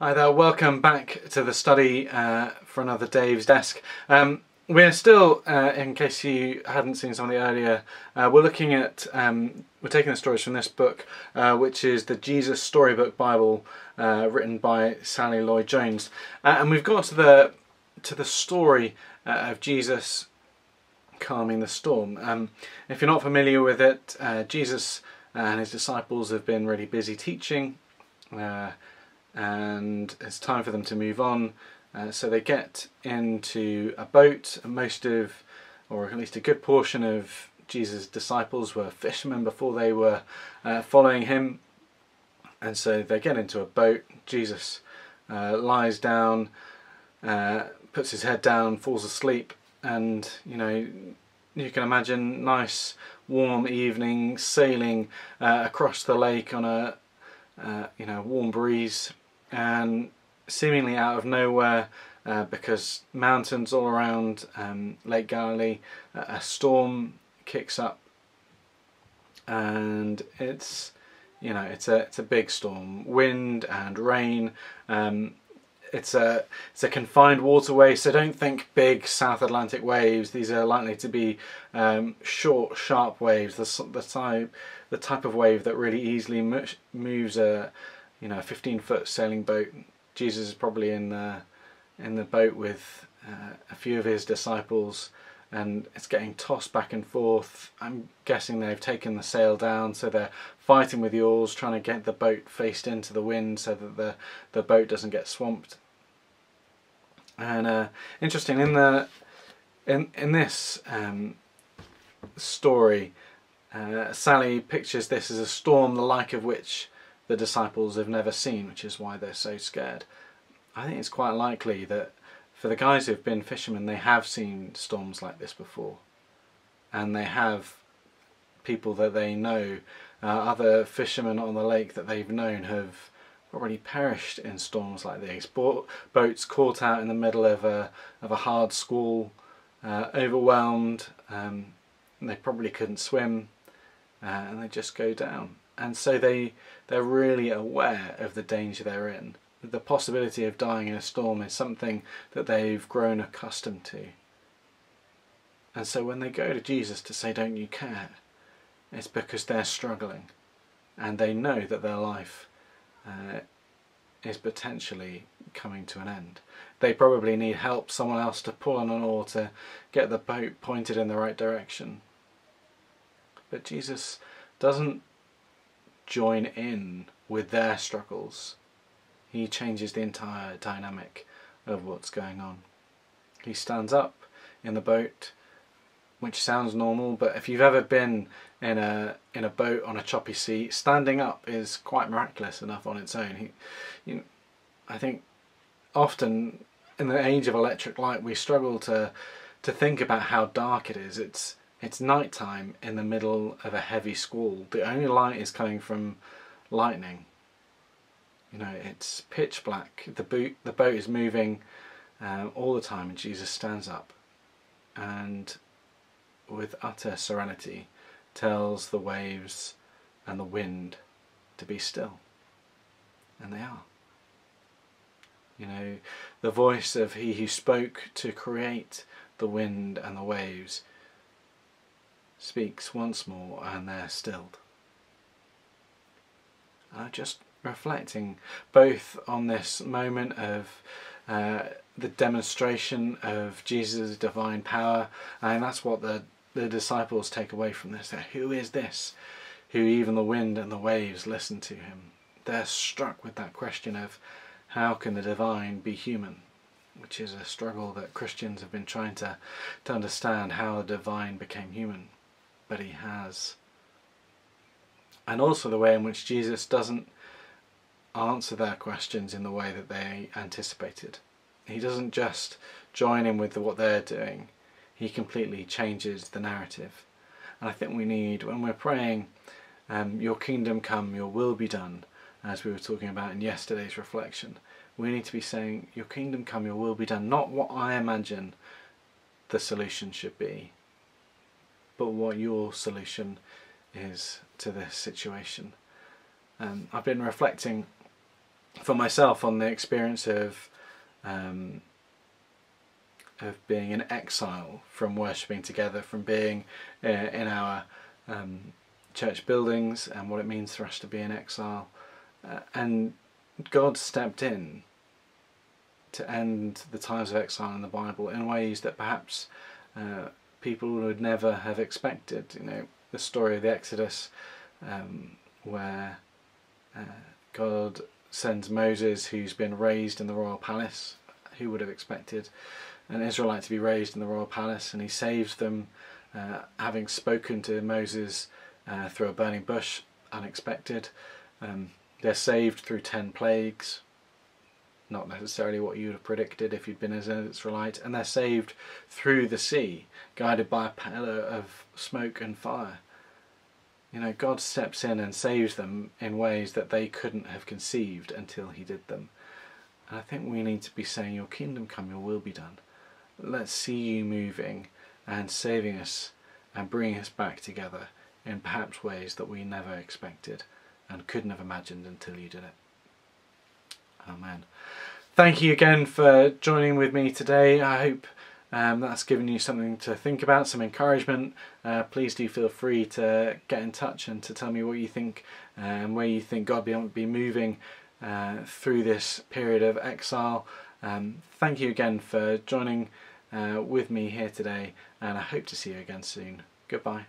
Hi there, welcome back to the study uh, for another Dave's Desk. Um, we're still, uh, in case you hadn't seen some of the earlier, uh, we're looking at, um, we're taking the stories from this book, uh, which is the Jesus Storybook Bible, uh, written by Sally Lloyd Jones. Uh, and we've got to the, to the story of Jesus calming the storm. Um, if you're not familiar with it, Jesus and his disciples have been really busy teaching and it's time for them to move on. Uh, so they get into a boat. Most of, or at least a good portion of Jesus' disciples were fishermen before they were uh, following him. And so they get into a boat. Jesus uh, lies down, uh, puts his head down, falls asleep, and you know you can imagine nice warm evening sailing uh, across the lake on a uh, you know warm breeze and seemingly out of nowhere uh, because mountains all around um, Lake Galilee, uh, a storm kicks up. And it's you know it's a it's a big storm wind and rain. Um, it's a it's a confined waterway so don't think big South Atlantic waves. These are likely to be um, short sharp waves the, the type the type of wave that really easily moves a you know, a 15 foot sailing boat. Jesus is probably in the, in the boat with uh, a few of his disciples and it's getting tossed back and forth. I'm guessing they've taken the sail down so they're fighting with the oars trying to get the boat faced into the wind so that the, the boat doesn't get swamped. And uh, interesting, in the in, in this um, story, uh, Sally pictures this as a storm the like of which the disciples have never seen, which is why they're so scared. I think it's quite likely that for the guys who've been fishermen, they have seen storms like this before. And they have people that they know, uh, other fishermen on the lake that they've known have already perished in storms like these. Bo boats caught out in the middle of a, of a hard squall, uh, overwhelmed, um, they probably couldn't swim, uh, and they just go down and so they they're really aware of the danger they're in. The possibility of dying in a storm is something that they've grown accustomed to. And so when they go to Jesus to say, Don't you care? it's because they're struggling and they know that their life uh, is potentially coming to an end. They probably need help, someone else to pull on an oar to get the boat pointed in the right direction. But Jesus doesn't join in with their struggles. He changes the entire dynamic of what's going on. He stands up in the boat, which sounds normal, but if you've ever been in a in a boat on a choppy sea, standing up is quite miraculous enough on its own. He, you know, I think often in the age of electric light, we struggle to to think about how dark it is. It's it's night time in the middle of a heavy squall. The only light is coming from lightning. You know, it's pitch black. The boat, the boat is moving uh, all the time, and Jesus stands up and, with utter serenity, tells the waves and the wind to be still. And they are. You know, the voice of He who spoke to create the wind and the waves speaks once more and they're stilled. Uh, just reflecting both on this moment of uh, the demonstration of Jesus' divine power, and that's what the, the disciples take away from this. Who is this who even the wind and the waves listen to him? They're struck with that question of how can the divine be human? Which is a struggle that Christians have been trying to, to understand how the divine became human but he has. And also the way in which Jesus doesn't answer their questions in the way that they anticipated. He doesn't just join in with what they're doing, he completely changes the narrative. And I think we need, when we're praying, um, Your kingdom come, Your will be done, as we were talking about in yesterday's reflection, we need to be saying, Your kingdom come, Your will be done, not what I imagine the solution should be, but what your solution is to this situation. Um, I've been reflecting for myself on the experience of um, of being in exile from worshipping together, from being uh, in our um, church buildings, and what it means for us to be in exile. Uh, and God stepped in to end the times of exile in the Bible in ways that perhaps uh, people would never have expected. You know, the story of the Exodus, um, where uh, God sends Moses, who's been raised in the royal palace. Who would have expected an Israelite to be raised in the royal palace? And he saves them, uh, having spoken to Moses uh, through a burning bush, unexpected. Um, they're saved through ten plagues, not necessarily what you would have predicted if you'd been as an Israelite, and they're saved through the sea, guided by a pillar of smoke and fire. You know, God steps in and saves them in ways that they couldn't have conceived until He did them. And I think we need to be saying, Your kingdom come, Your will be done. Let's see you moving and saving us and bringing us back together in perhaps ways that we never expected and couldn't have imagined until you did it. Amen. Thank you again for joining with me today. I hope um, that's given you something to think about, some encouragement. Uh, please do feel free to get in touch and to tell me what you think and where you think God will be moving uh, through this period of exile. Um, thank you again for joining uh, with me here today, and I hope to see you again soon. Goodbye.